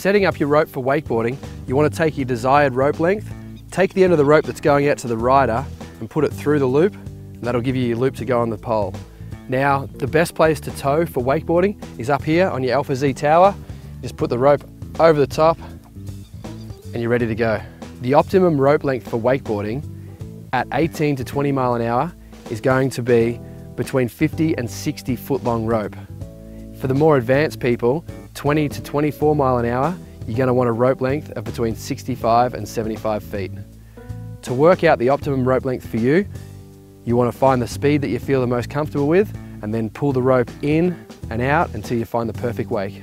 setting up your rope for wakeboarding, you want to take your desired rope length, take the end of the rope that's going out to the rider and put it through the loop, and that'll give you your loop to go on the pole. Now, the best place to tow for wakeboarding is up here on your Alpha Z tower. Just put the rope over the top and you're ready to go. The optimum rope length for wakeboarding at 18 to 20 mile an hour is going to be between 50 and 60 foot long rope. For the more advanced people, 20 to 24 mile an hour, you're going to want a rope length of between 65 and 75 feet. To work out the optimum rope length for you, you want to find the speed that you feel the most comfortable with and then pull the rope in and out until you find the perfect wake.